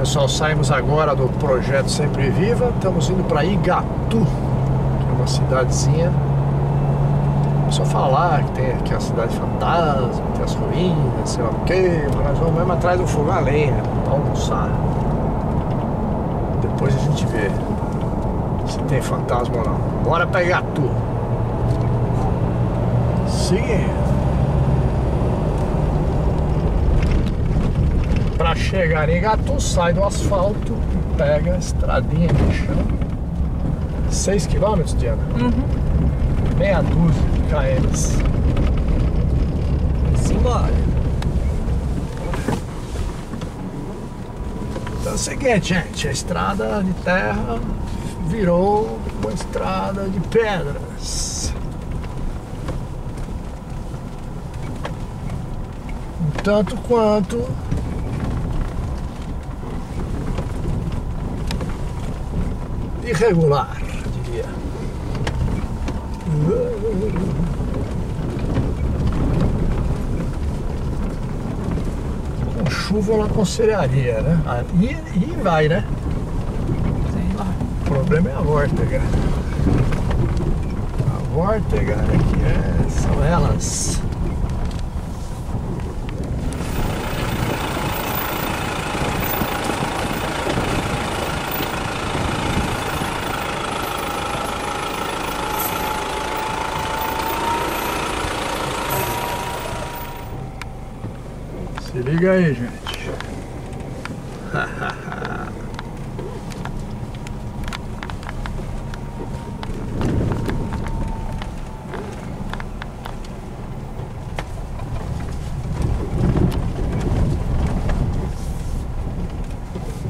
Pessoal, saímos agora do projeto Sempre Viva, estamos indo para Igatu, que é uma cidadezinha. Só falar que tem aqui a cidade fantasma, tem as ruínas, sei lá o quê, mas nós vamos mesmo atrás do fogo a lenha para almoçar. Depois a gente vê se tem fantasma ou não. Bora pra Igatu. Seguindo. Para chegar em Igatu, sai do asfalto e pega a estradinha de chão. 6 km, Diana? Uhum. Meia dúzia de km. Simbora. Então é o seguinte, gente, a estrada de terra virou uma estrada de pedras. Tanto quanto irregular, diria. Com chuva eu não aconselharia, né? Ah, E, e vai, né? O problema é a vórtega. A vórtega é que é, são elas. Se liga aí, gente.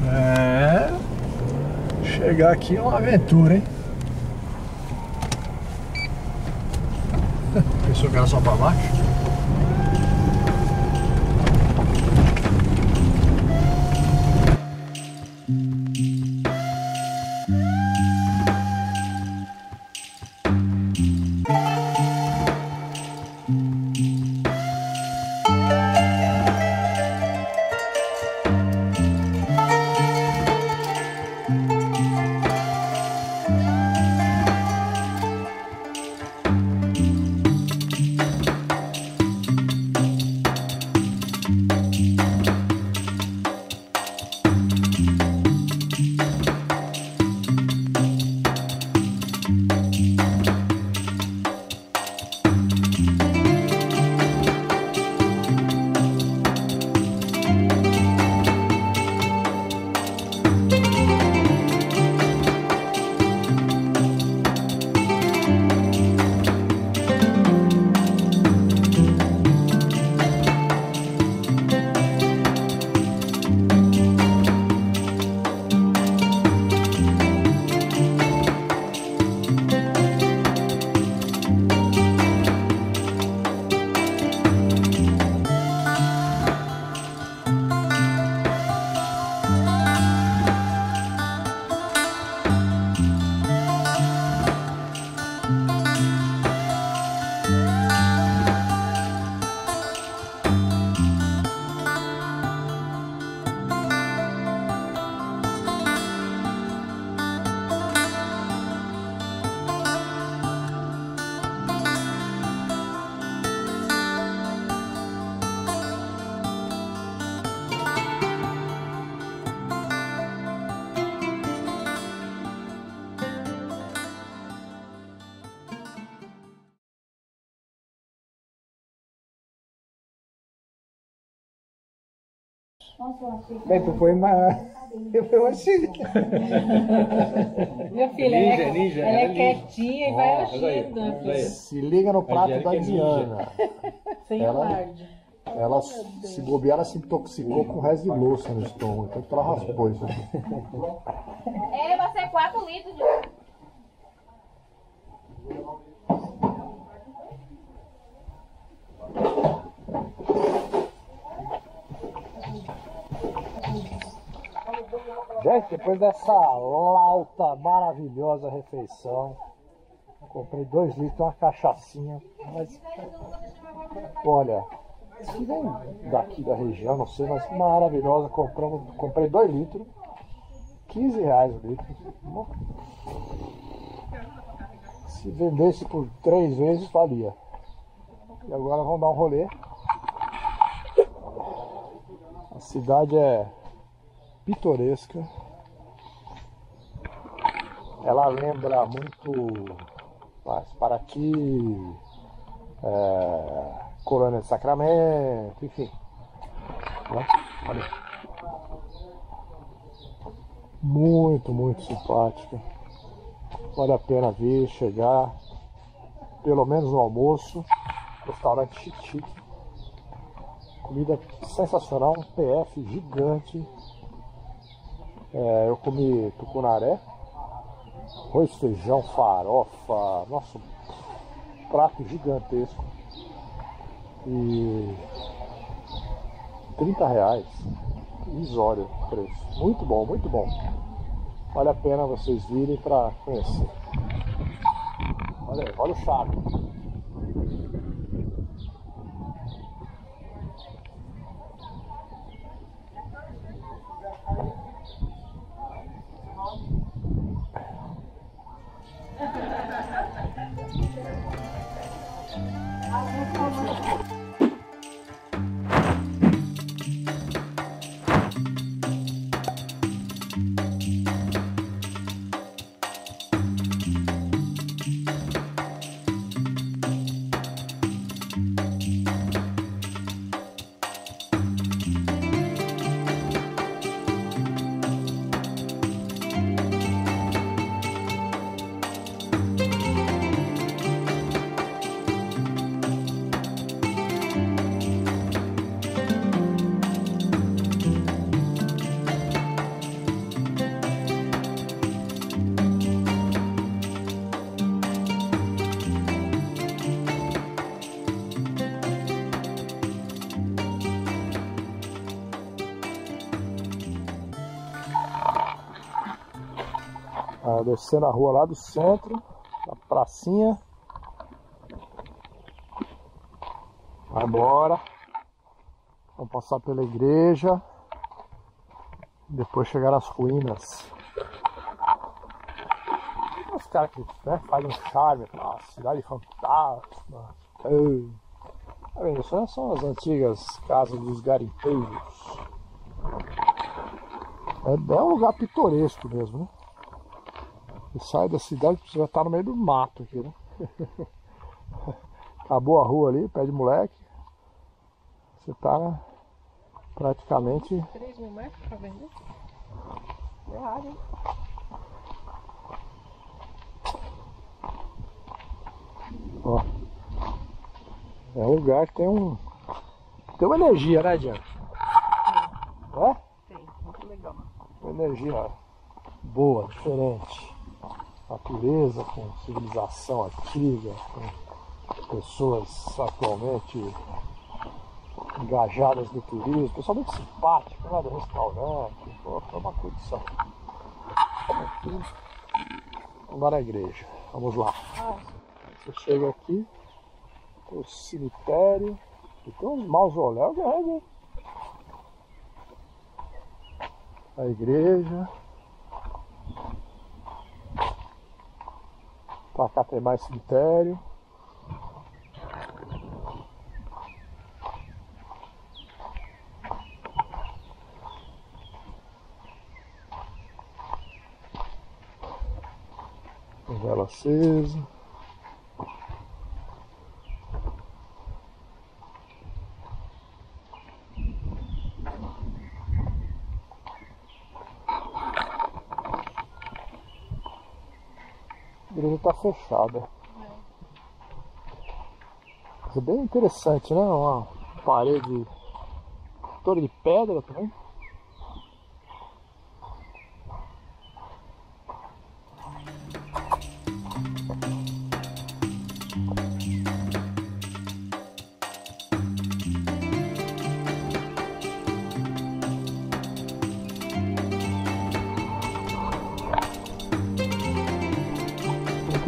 É. Chegar aqui é uma aventura, hein? Pensou que era só pra baixo? Bem, tu foi uma. Eu fui uma xíria. Minha filha, Ninja, ela, é, ninja, ela é é quietinha e vai agindo. Se liga no prato Angélica da é ninja. Diana. Sem Ela- alarde. Ela se bobear, ela se intoxicou com o resto de louça no estômago. Então ela raspou isso aqui. É, vai ser 4 litros de. Gente, depois dessa lauta maravilhosa refeição, comprei dois litros, uma cachaçinha. Mas, olha, Se vem daqui da região, não sei, mas maravilhosa. Comprei 2 litros, 15 reais o litro. Se vendesse por três vezes, valia. E agora vamos dar um rolê. A cidade é pitoresca. Ela lembra muito mas para aqui, é, Colônia de Sacramento, enfim. Né? Olha. Muito, muito simpática. Vale a pena vir, chegar, pelo menos no almoço. Restaurante chique, chique. Comida sensacional, um PF gigante. É, eu comi tucunaré, arroz, feijão, farofa, nossa, um prato gigantesco. E 30 reais, isório o preço. Muito bom, muito bom. Vale a pena vocês virem para conhecer. Olha olha o charme. Descendo a rua lá do centro, na pracinha. Vai embora. Vamos passar pela igreja. Depois chegar às ruínas. Os caras que né, fazem um charme, uma cidade fantástica. Ei. Tá vendo? Isso são as antigas casas dos garimpeiros. É, é um lugar pitoresco mesmo, né? Você sai da cidade, você já tá no meio do mato aqui, né? Acabou a rua ali, pé de moleque. Você tá praticamente. 3 mil metros pra vender? Errado, hein? Ó. É um lugar que tem um. Tem uma energia, né, Diana? É? Tem, muito legal. Uma energia boa, diferente. Natureza com civilização antiga, com pessoas atualmente engajadas no turismo, pessoal muito simpático, né? Do restaurante, pô, foi uma. Aqui, vamos na igreja, vamos lá. Você chega aqui, o cemitério, e tem uns mausoléus grandes, hein? A igreja. Tem mais cemitério. Vela acesa. Está fechada. É bem interessante, né? Uma parede toda de pedra também.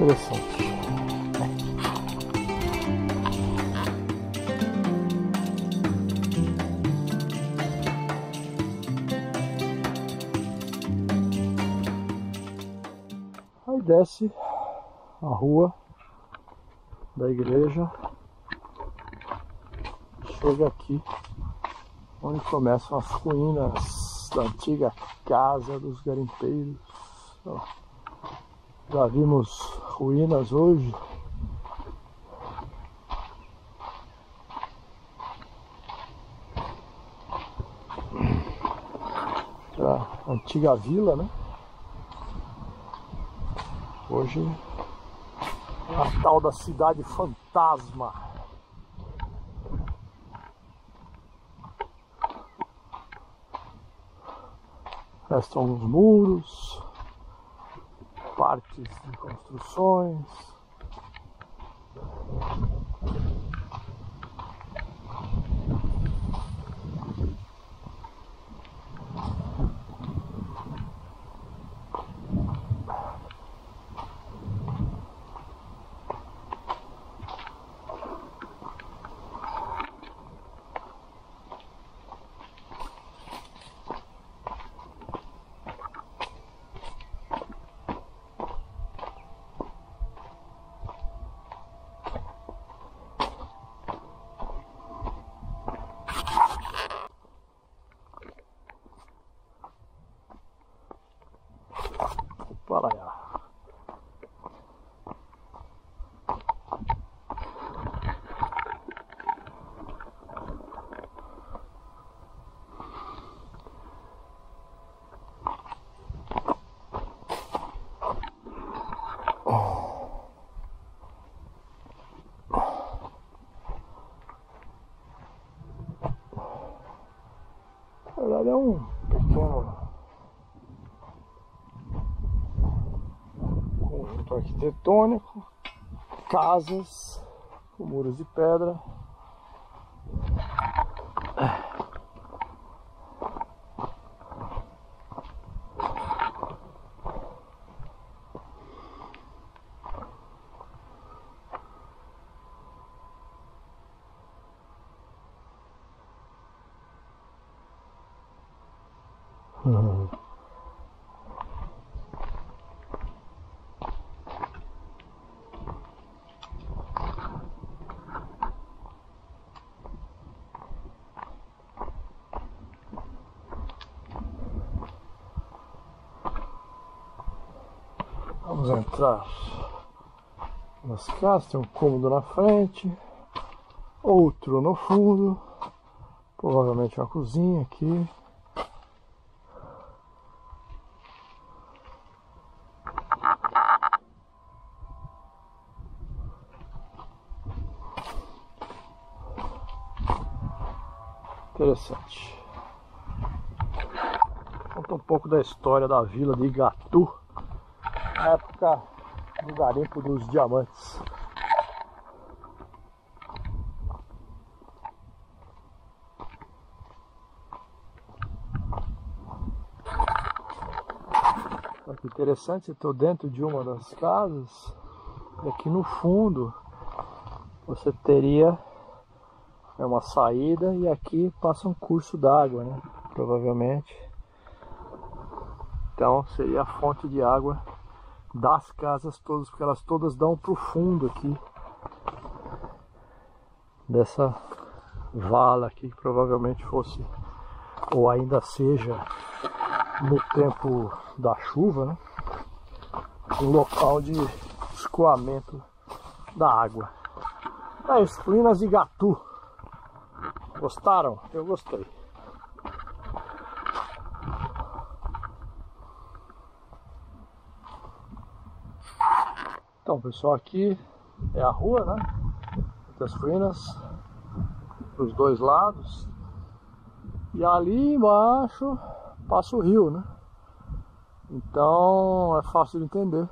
interessante. Aí desce a rua da igreja, chega aqui onde começam as ruínas da antiga casa dos garimpeiros. Já vimos ruínas hoje. Da antiga vila, né? Hoje a tal da cidade fantasma. Restam os muros, partes de construções. Para lá. Verdade é um pequeno conjunto arquitetônico, casas com muros de pedra. Vamos entrar nas casas, tem um cômodo na frente, outro no fundo, provavelmente uma cozinha aqui. Interessante. Conta um pouco da história da vila de Igatu na época do garimpo dos diamantes. Olha que interessante, eu estou dentro de uma das casas e aqui no fundo você teria é uma saída e aqui passa um curso d'água, né? Provavelmente. Então seria a fonte de água das casas todas, porque elas todas dão para o fundo aqui dessa vala aqui, que provavelmente fosse, ou ainda seja, no tempo da chuva, né? Um local de escoamento da água. É isso, Colinas de Gatu. Gostaram? Eu gostei. Então, pessoal, aqui é a rua, né? Das ruínas, dos dois lados. E ali embaixo passa o rio, né? Então é fácil de entender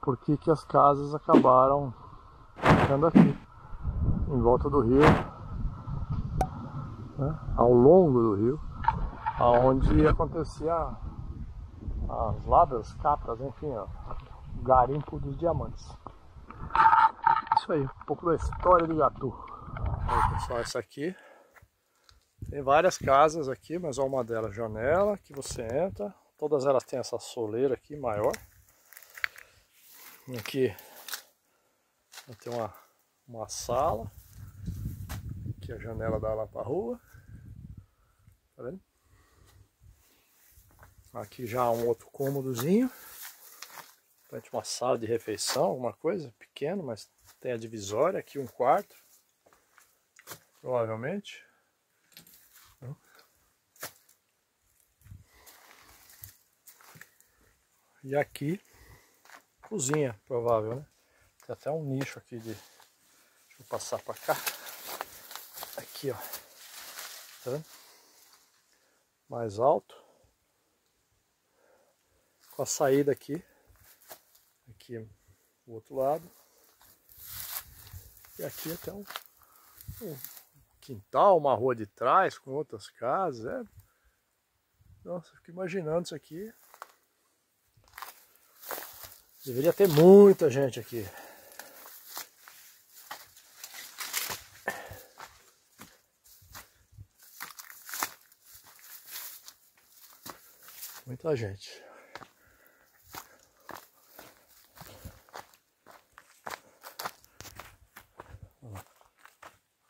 por que, que as casas acabaram ficando aqui, em volta do rio? Ao longo do rio, aonde acontecia as lavras, capras, enfim, ó, o garimpo dos diamantes. Isso aí, um pouco da história de Gatu. Aí pessoal, essa aqui tem várias casas aqui, mas uma delas janela que você entra. Todas elas têm essa soleira aqui maior. Aqui tem uma, uma sala. Aqui a janela dá lá pra rua. Tá vendo? Aqui já um outro cômodozinho. Uma sala de refeição, alguma coisa, pequeno, mas tem a divisória. Aqui um quarto. Provavelmente. E aqui, cozinha, provável, né? Tem até um nicho aqui de... Deixa eu passar para cá. Aqui, ó. Tá vendo? Mais alto. Com a saída aqui. Aqui o outro lado. E aqui até um, um quintal, uma rua de trás com outras casas. É... Nossa, fico imaginando isso aqui. Deveria ter muita gente aqui. Muita gente.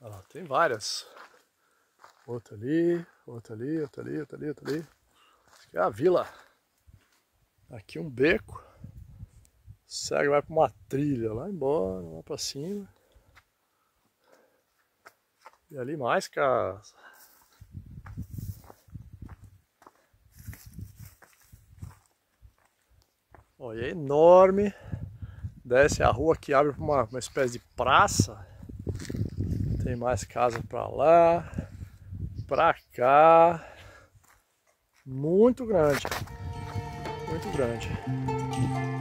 Olha lá, tem várias. Outra ali, outra ali, outra ali, outra ali, ali. Aqui é a vila. Aqui um beco. Segue, vai para uma trilha lá embora, lá para cima. E ali mais casa. É enorme. Desce a rua que abre para uma, uma espécie de praça. Tem mais casa para lá, para cá. Muito grande. Muito grande.